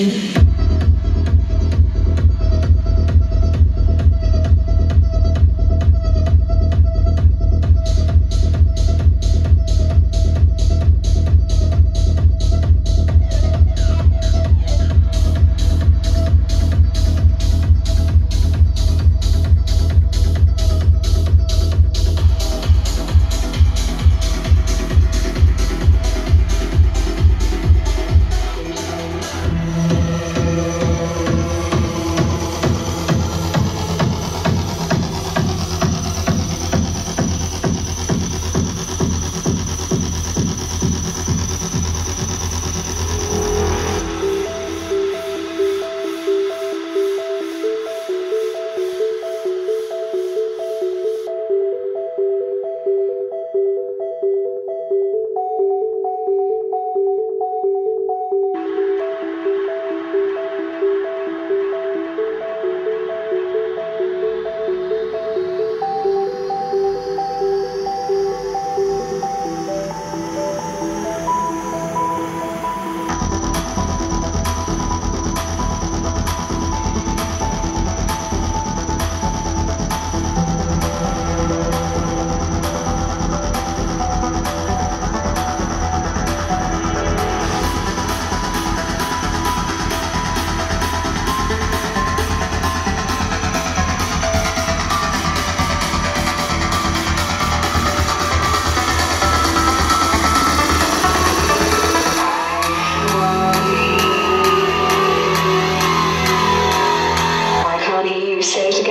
Thank you.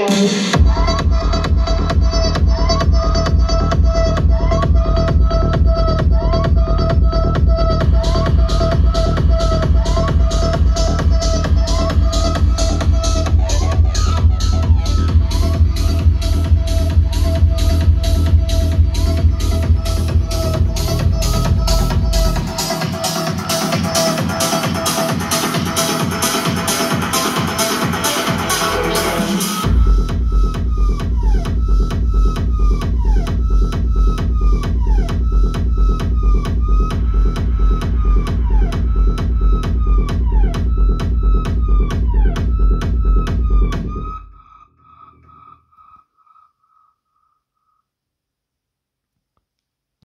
Música